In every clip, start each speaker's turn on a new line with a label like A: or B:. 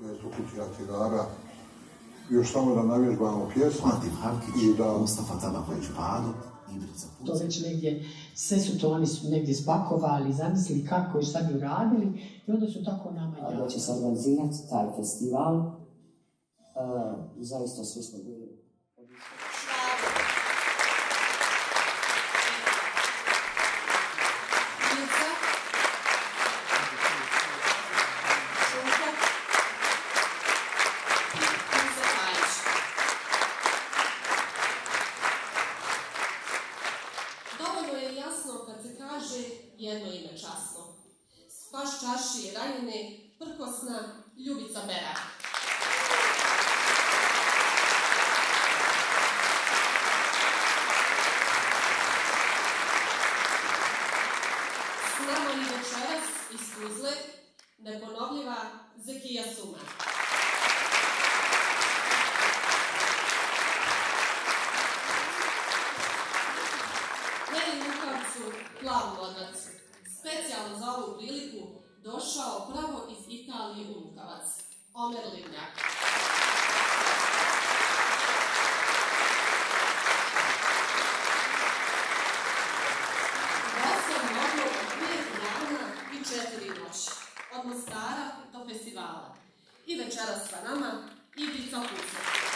A: u kući Atirara, još samo da navježbamo pjesmu.
B: Harkić,
A: i da
B: Mustafa Tabaković Pado, Ibrica
C: To
B: Puc.
C: već negdje, sve su to oni su negdje spakovali, zamislili kako i šta bi uradili i onda su tako nama
D: a da
C: javili.
D: će se organizirati taj festival. E, zaista svi smo bili
E: Ivica. Šunka. I Ivica Pajić. Dovoljno je jasno kad se kaže jedno ime časno. Spaš čaši ranjene, prkosna Ljubica Berak. S nama i večeras iz Tuzle neponovljiva Zekija Suma. Meni Lukavcu, plavu mladac, specijalno za ovu priliku došao pravo iz Italije u Lukavac, Omer Livnjak. Osam moglo od pet dana i četiri noći. Od Mostara do festivala. I večeras sa nama Ivica Puca.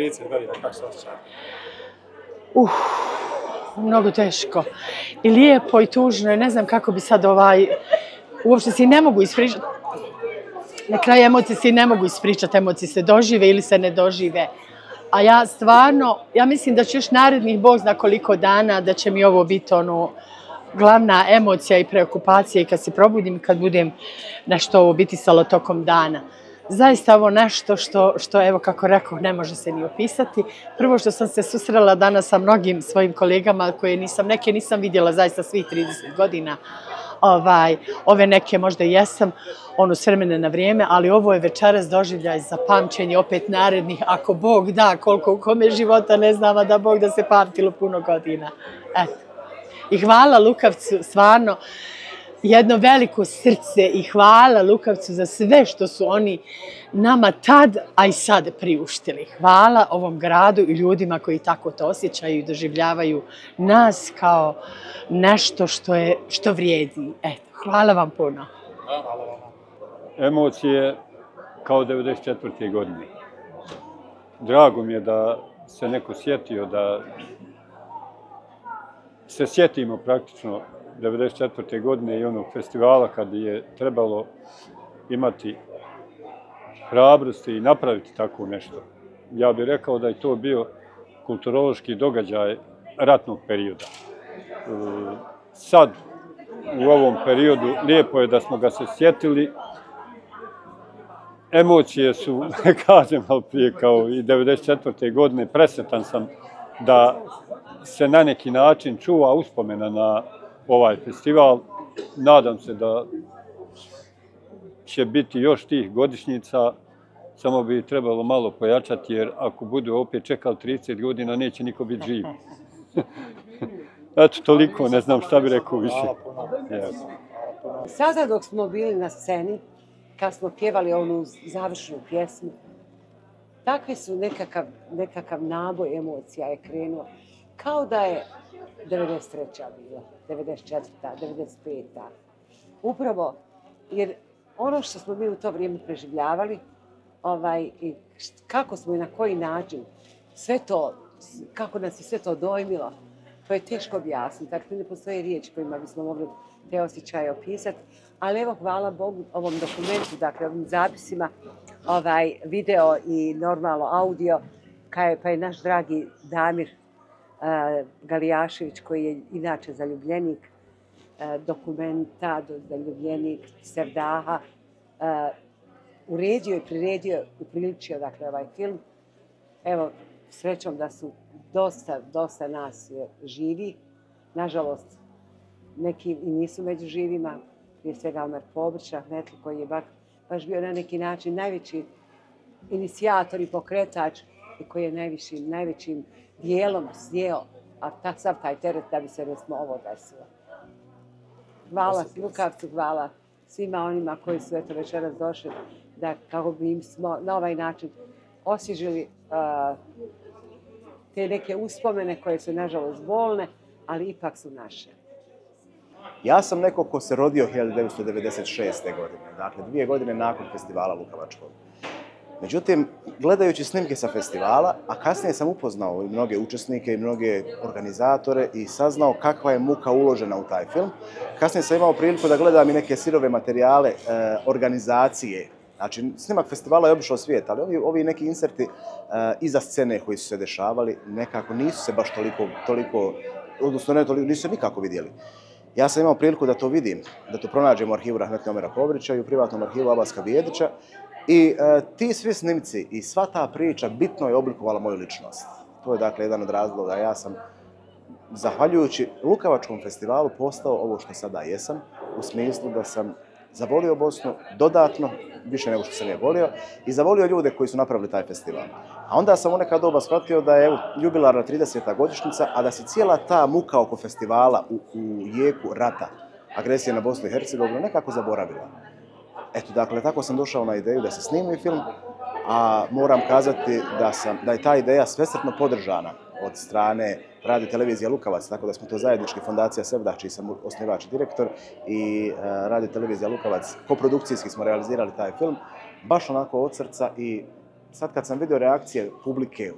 E: 30 godina,
F: kako se osjeća?
C: Uh, mnogo teško. I lijepo i tužno i ne znam kako bi sad ovaj... Uopšte se i ne mogu ispričati. Na kraju emocije se i ne mogu ispričati, emocije se dožive ili se ne dožive. A ja stvarno, ja mislim da će još narednih bog zna koliko dana da će mi ovo biti ono glavna emocija i preokupacija i kad se probudim i kad budem nešto ovo biti salo tokom dana zaista ovo nešto što, što, evo kako rekao, ne može se ni opisati. Prvo što sam se susrela danas sa mnogim svojim kolegama koje nisam, neke nisam vidjela zaista svih 30 godina, ovaj, ove neke možda i jesam, ono s vremena na vrijeme, ali ovo je večeras doživljaj za pamćenje opet narednih, ako Bog da, koliko u kome života ne znamo da Bog da se pamtilo puno godina. Eto. I hvala Lukavcu, stvarno, jedno veliko srce i hvala Lukavcu za sve što su oni nama tad, a i sad priuštili. Hvala ovom gradu i ljudima koji tako to osjećaju i doživljavaju nas kao nešto što, je, što vrijedi. Eto, hvala vam puno.
F: Hvala vam.
G: Emocije kao 94. godine. Drago mi je da se neko sjetio da se sjetimo praktično 94. godine i onog festivala kad je trebalo imati hrabrosti i napraviti tako nešto. Ja bih rekao da je to bio kulturološki događaj ratnog perioda. E, sad, u ovom periodu, lijepo je da smo ga se sjetili. Emocije su, kažem malo prije, kao i 94. godine, presetan sam da se na neki način čuva uspomena na ovaj festival. Nadam se da će biti još tih godišnjica, samo bi trebalo malo pojačati, jer ako budu opet čekali 30 godina, neće niko biti živ. Eto, toliko, ne znam šta bi rekao više.
H: Sada dok smo bili na sceni, kad smo pjevali onu završnu pjesmu, takve su nekakav, nekakav naboj emocija je krenuo. Kao da je 93. bila, 94. 95. Upravo, jer ono što smo mi u to vrijeme preživljavali, ovaj, i kako smo i na koji način, sve to, kako nas je sve to dojmilo, to je teško objasniti. Dakle, ne postoje riječi kojima bismo mogli te osjećaje opisati. Ali evo, hvala Bogu, ovom dokumentu, dakle, ovim zapisima, ovaj, video i normalno audio, kaj, pa je naš dragi Damir Eh, Galijašević, koji je inače zaljubljenik, eh, dokumenta, zaljubljenik Serdaha, uh, uredio i priredio, upriličio, dakle, ovaj film. Evo, srećom da su dosta, dosta nas je živi. Nažalost, neki i nisu među živima. Prije svega Omer Pobrić, Metli koji je bar, baš bio na neki način najveći inicijator i pokretač i koji je najvišim, najvećim dijelom sjeo, a ta, sav taj teret da bi se recimo ovo desilo. Hvala Lukavcu, hvala svima onima koji su eto večeras došli da kako bi im smo na ovaj način osježili uh, te neke uspomene koje su nažalost bolne, ali ipak su naše.
I: Ja sam neko ko se rodio 1996. godine, dakle dvije godine nakon festivala Lukavačkog. Međutim, gledajući snimke sa festivala, a kasnije sam upoznao i mnoge učesnike i mnoge organizatore i saznao kakva je muka uložena u taj film, kasnije sam imao priliku da gledam i neke sirove materijale e, organizacije Znači, snimak festivala je obišao svijet, ali ovi, ovi neki inserti uh, iza scene koji su se dešavali, nekako nisu se baš toliko, toliko odnosno ne toliko, nisu se nikako vidjeli. Ja sam imao priliku da to vidim, da to pronađem u arhivu Rahmetne Omera Povrića i u privatnom arhivu Abaska Vijedića. I e, ti svi snimci i sva ta priča bitno je oblikovala moju ličnost. To je dakle jedan od razloga. Ja sam, zahvaljujući Lukavačkom festivalu, postao ovo što sada jesam, u smislu da sam zavolio Bosnu dodatno, više nego što sam je volio, i zavolio ljude koji su napravili taj festival. A onda sam u neka doba shvatio da je jubilarna 30. godišnjica, a da se cijela ta muka oko festivala u, u jeku rata, agresije na Bosnu i Hercegovinu, nekako zaboravila. Eto, dakle, tako sam došao na ideju da se snimi film, a moram kazati da, sam, da je ta ideja svesrtno podržana od strane radi televizija Lukavac, tako da smo to zajednički fondacija Sevdah, čiji sam osnivač i direktor, i e, radi televizija Lukavac, koprodukcijski smo realizirali taj film, baš onako od srca i sad kad sam vidio reakcije publike u,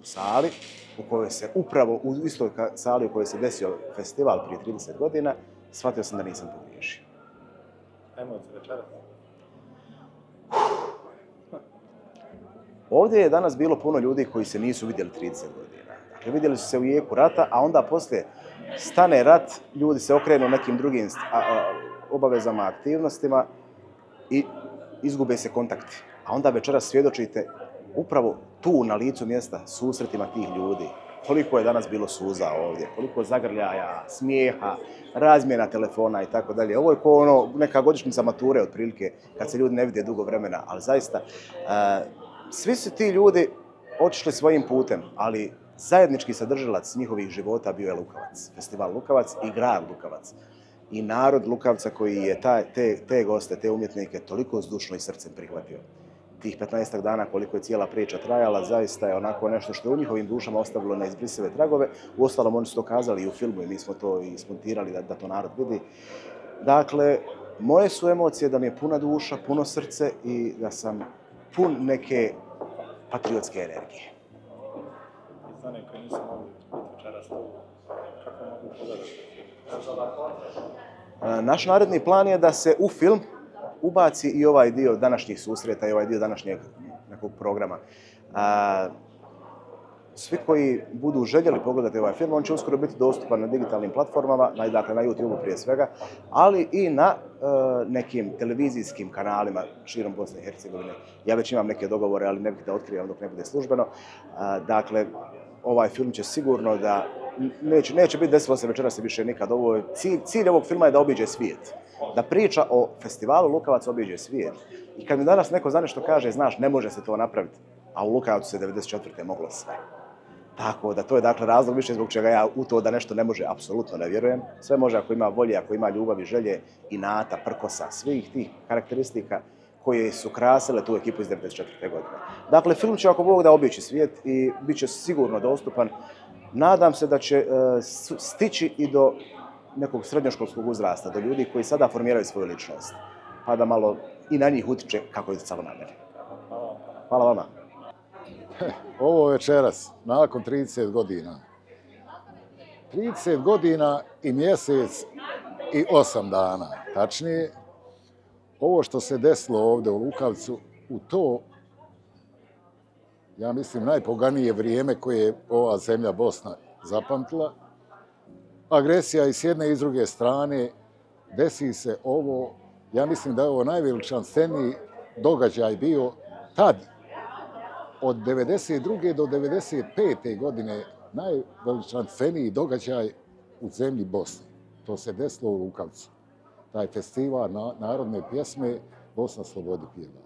I: u sali, u kojoj se upravo u istoj sali u kojoj se desio festival prije 30 godina, shvatio sam da nisam pogriješio.
F: Emocije večera.
I: Ovdje je danas bilo puno ljudi koji se nisu vidjeli 30 godina. Dakle, vidjeli su se u jeku rata, a onda poslije stane rat, ljudi se okrenu nekim drugim obavezama, aktivnostima i izgube se kontakti. A onda večeras svjedočite upravo tu na licu mjesta susretima tih ljudi. Koliko je danas bilo suza ovdje, koliko zagrljaja, smijeha, razmjena telefona i tako dalje. Ovo je ko ono, neka godišnjica mature otprilike, kad se ljudi ne vide dugo vremena, ali zaista, uh, svi su ti ljudi otišli svojim putem, ali zajednički sadržilac njihovih života bio je Lukavac, festival Lukavac i grad Lukavac. i narod Lukavca koji je taj, te, te goste, te umjetnike toliko zdušno i srcem prihvatio. Tih 15 dana koliko je cijela priča trajala, zaista je onako nešto što je u njihovim dušama ostavilo neizbrisive tragove. U ostalom, oni su to kazali i u filmu i mi smo to i smontirali da, da to narod vidi. Dakle, moje su emocije da mi je puna duša, puno srce i da sam pun neke patriotske energije.
F: Za one nisu mogli biti večeras kako mogu pogledati?
I: Naš naredni plan je da se u film ubaci i ovaj dio današnjih susreta i ovaj dio današnjeg nekog programa. A, svi koji budu željeli pogledati ovaj film, on će uskoro biti dostupan na digitalnim platformama, na, dakle na YouTube prije svega, ali i na e, nekim televizijskim kanalima širom Bosne i Hercegovine. Ja već imam neke dogovore, ali ne bih da otkrivam dok ne bude službeno. A, dakle, ovaj film će sigurno da neće, neće biti desilo se večeras i više nikad. Ovo je, cilj, cilj ovog filma je da obiđe svijet. Da priča o festivalu Lukavac obiđe svijet. I kad mi danas neko za nešto kaže, znaš, ne može se to napraviti, a u Lukavcu se 94. moglo sve. Tako da to je dakle razlog više zbog čega ja u to da nešto ne može, apsolutno ne vjerujem. Sve može ako ima volje, ako ima ljubavi, želje, inata, prkosa, svih tih karakteristika koje su krasile tu ekipu iz 94. godine. Dakle, film će ako Bog da obići svijet i bit će sigurno dostupan. Nadam se da će e, stići i do nekog srednjoškolskog uzrasta, do ljudi koji sada formiraju svoju ličnost, pa da malo i na njih utiče kako je utjecalo na mene. Hvala vama.
J: Ovo večeras, nakon 30 godina. 30 godina i mjesec i 8 dana. Tačnije, ovo što se desilo ovdje u Lukavcu, u to, ja mislim, najpoganije vrijeme koje je ova zemlja Bosna zapamtila, agresija i s jedne i s druge strane, desi se ovo, ja mislim da je ovo najveličanstveniji događaj bio tad, od 92. do 95. godine najveličanstveniji događaj u zemlji Bosne. To se desilo u Lukavcu. Taj festival na, narodne pjesme Bosna slobodi pjeva.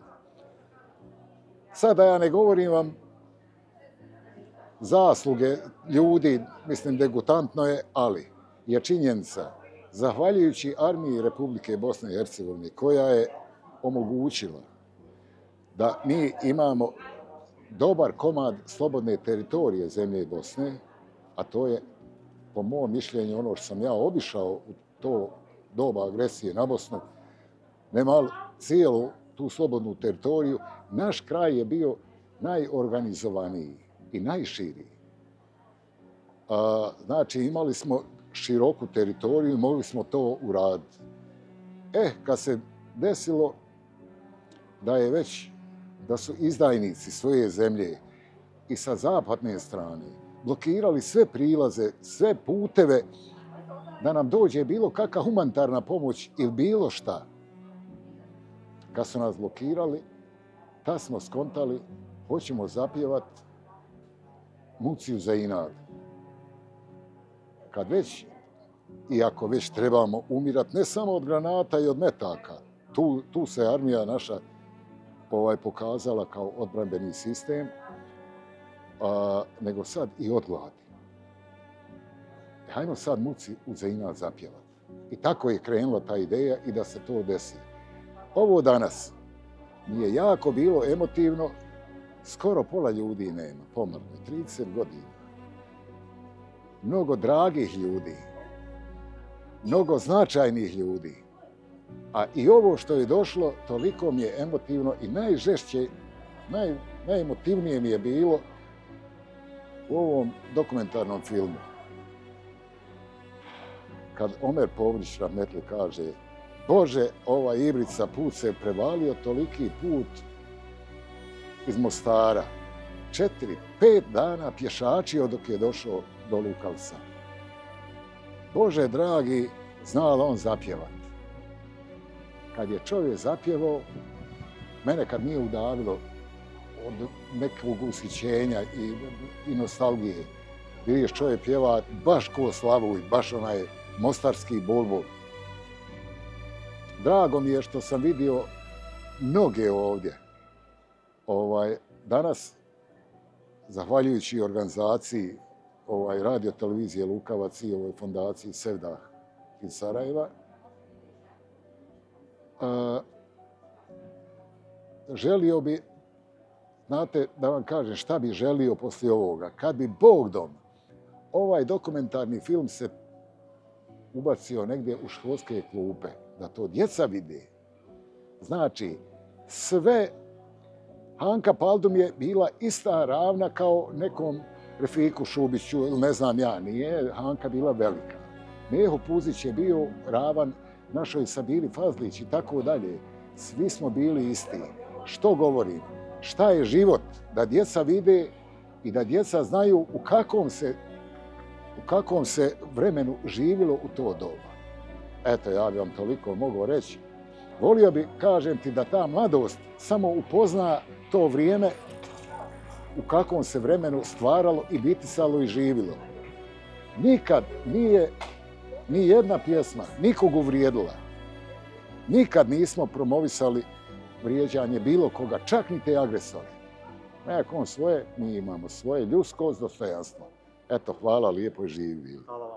J: Sada ja ne govorim vam zasluge ljudi, mislim degutantno je, ali je činjenica, zahvaljujući armiji Republike Bosne i Hercegovine, koja je omogućila da mi imamo dobar komad slobodne teritorije zemlje Bosne, a to je, po mom mišljenju, ono što sam ja obišao u to doba agresije na Bosnu, nemal cijelu tu slobodnu teritoriju, naš kraj je bio najorganizovaniji i najširiji. A, znači, imali smo široku teritoriju i mogli smo to uraditi. E, kad se desilo da je već da su izdajnici svoje zemlje i sa zapadne strane blokirali sve prilaze, sve puteve da nam dođe bilo kakva humanitarna pomoć ili bilo šta. Kad su nas blokirali, ta smo skontali, hoćemo zapjevat muciju za inad. Kad već, i ako već trebamo umirat, ne samo od granata i od metaka, tu, tu se armija naša ovaj, pokazala kao odbranbeni sistem, a, nego sad i od gladi. E, hajmo sad muci u Zeinat zapjevat. I tako je krenula ta ideja i da se to desi. Ovo danas mi je jako bilo emotivno, skoro pola ljudi nema, pomrlo 30 godina. Mnogo dragih ljudi, mnogo značajnih ljudi, A i ovo što je došlo, toliko mi je emotivno i najžešće, naj, najemotivnije mi je bilo u ovom dokumentarnom filmu. Kad Omer Povrić Rahmetli kaže Bože, ova Ibrica put se prevalio toliki put iz Mostara. Četiri, pet dana pješačio dok je došao do Lukavca. Bože dragi, znala on zapjevati kad je čovjek zapjevao, mene kad nije udavilo od nekog ushićenja i, i nostalgije, vidiš čovjek pjeva baš ko Slavuj, baš onaj mostarski bolbol. Drago mi je što sam vidio mnoge ovdje. Ovaj, danas, zahvaljujući organizaciji ovaj, radio televizije Lukavac i ovoj fondaciji Sevdah iz Sarajeva, a, želio bi, znate, da vam kažem šta bi želio poslije ovoga. Kad bi Bog dom, ovaj dokumentarni film se ubacio negdje u školske klupe, da to djeca vide. Znači, sve Hanka Paldum je bila ista ravna kao nekom Refiku Šubiću ili ne znam ja, nije Hanka bila velika. Meho Puzić je bio ravan našoj Sabiri Fazlić i tako dalje. Svi smo bili isti. Što govorim? Šta je život? Da djeca vide i da djeca znaju u kakvom se, u kakvom se vremenu živilo u to doba. Eto, ja bi vam toliko mogao reći. Volio bi, kažem ti, da ta mladost samo upozna to vrijeme u kakvom se vremenu stvaralo i bitisalo i živilo. Nikad nije ni jedna pjesma nikog uvrijedila. Nikad nismo promovisali vrijeđanje bilo koga, čak ni te agresore. Nekako on svoje, mi imamo svoje ljudsko dostojanstvo. Eto, hvala, lijepo i živi bili.
F: Hvala